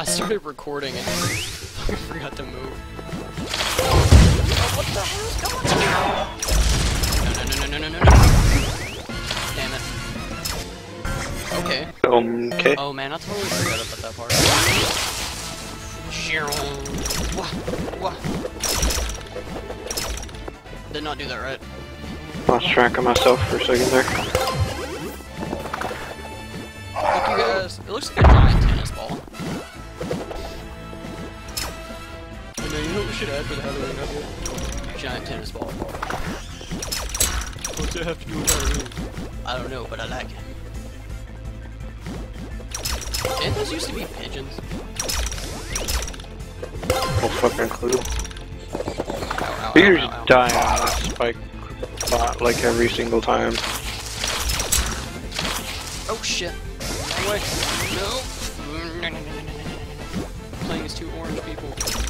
I started recording and I forgot to move. Oh, what the hell's going on? No, no, no, no, no, no, no. Damn it. Okay. Okay. Oh man, I totally forgot about that part. Wah, wah. Did not do that right. Lost track of myself for a second there. Look, you guys. It looks like a giant should add for the Halloween update? Giant tennis ball. What's it have to do with Halloween? I don't know, but I like it. Didn't those used to be pigeons? No fucking clue. Ow, ow, You ow, just ow, ow. die on that spike spot like every single time. Oh shit. No way. No. No, no, no, no, no, no, no. Playing as two orange people.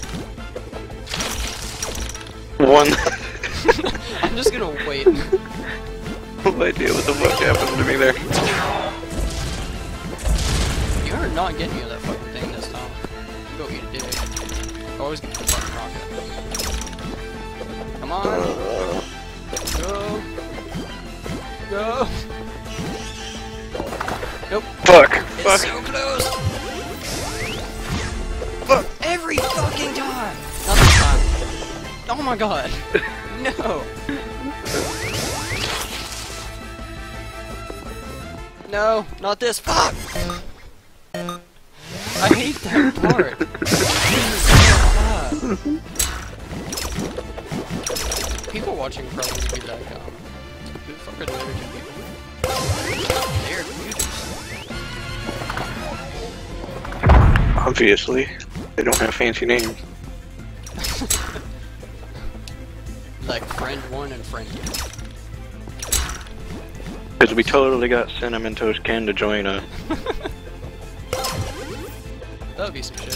One. I'm just gonna wait. no idea what the fuck happened to me there. You are not getting me that fucking thing this time. Go eat a dick. Always get the fucking rocket. Come on. Go. Go. Nope. Fuck. It's Fuck. so close. Fuck. Every fucking time. Not this time. Oh my god. No. No, not this. Fuck. I hate that part. Fuck. People watching probably be like, um, who the fuck are the other people? They're computers. Obviously, they don't have fancy names. Like friend one and friend two. Because we totally got Cinnamon Toast Ken to join us. That would be some shit.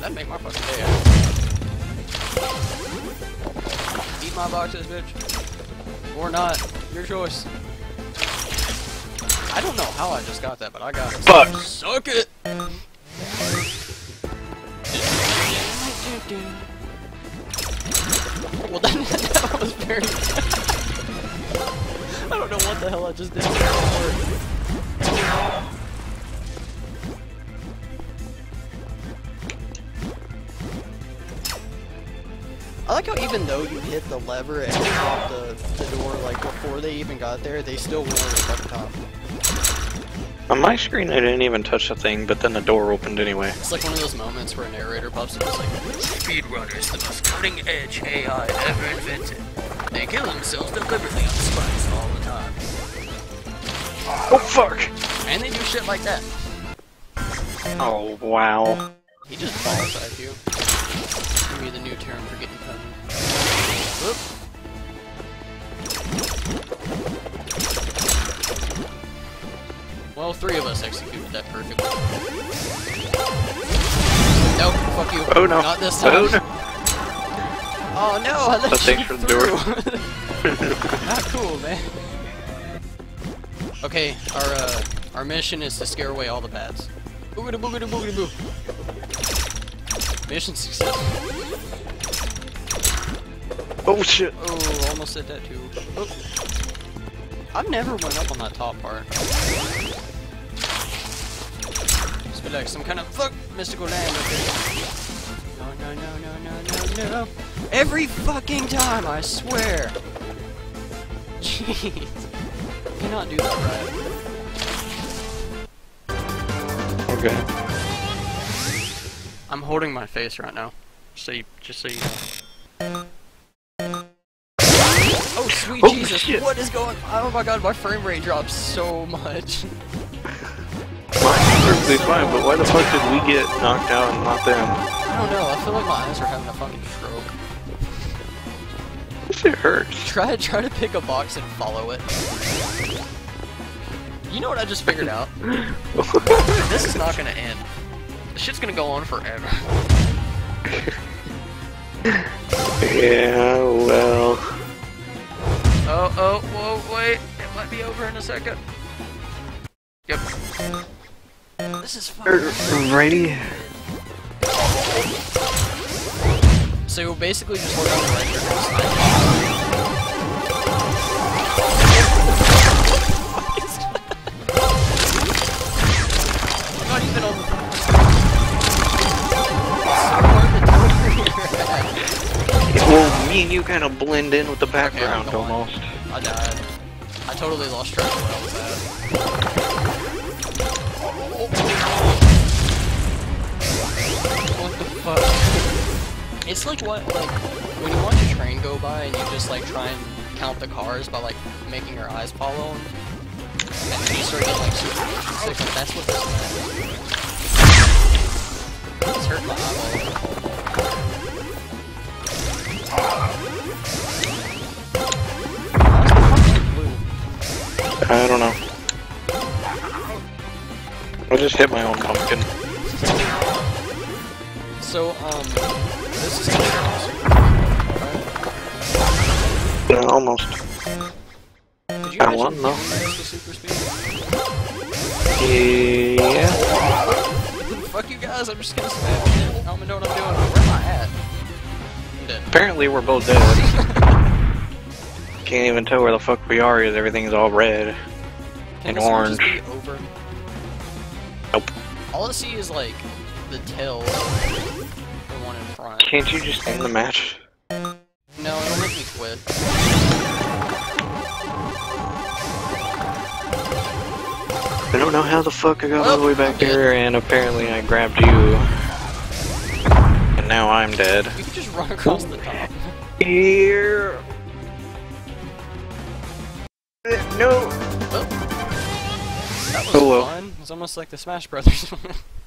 That'd make my fucking day out. Eat my boxes, bitch. Or not. Your choice. I don't know how I just got that, but I got it. Fuck. Suck it! Well, that, that was very... I don't know what the hell I just did. Even though you hit the lever and dropped the, the door like before they even got there, they still went over the top. On my screen, I didn't even touch the thing, but then the door opened anyway. It's like one of those moments where a narrator pops up. It's like, Speedrunners, the most cutting-edge AI ever invented. They kill themselves deliberately on spikes all the time. Oh fuck! And they do shit like that. Oh wow. He just balls at you. Well, three of us executed that perfectly. Nope, fuck you. Oh no. Not this time. Oh no. Oh no, I let Oh, you thanks for the door. through. Not cool, man. Okay, our uh, our mission is to scare away all the bats. Boogity boogity boogity boo. Mission success. Oh shit. Oh, almost said that too. I've never went up on that top part. Just be like some kind of fuck mystical land up there. No, no, no, no, no, no, no. Every fucking time, I swear. Jeez. You cannot do that right. Okay. I'm holding my face right now. So you, just so you know. Shit. What is going? Oh my God! My frame rate drops so much. Mine's perfectly fine, but why the fuck did we get knocked out and not them? I don't know. I feel like my eyes are having a fucking stroke. This shit hurts. Try try to pick a box and follow it. You know what I just figured out? This is not gonna end. This shit's gonna go on forever. yeah, well. Be over in a second. Yep. This is Er, fucking. So you'll basically just hold on the and. Not even on the. Well, me and you kind of blend in with the background going. almost. I totally lost track of where I was at. What the fuck? It's like what, like, when you watch a train go by and you just like try and count the cars by like making your eyes follow them, and then you start getting like super sick. That's what this is. It's hurt my eyeball. I don't know. I just hit my own pumpkin. So, um, this is kind Yeah, almost. Did you I won, no. doing this with super speed? Yeah. Fuck you guys, I'm just gonna it. I don't even know what I'm doing. Where am I at? Apparently we're both dead. Can't even tell where the fuck we are because everything's all red. And orange. over? Nope. All I see is like the tail the one in front. Can't you just end the match? No, it'll make me quit. I don't know how the fuck I got all the way back there and apparently I grabbed you. And now I'm dead. You can just run across the top. Here. No. Oh. That was well. fun. It's almost like the Smash Brothers one.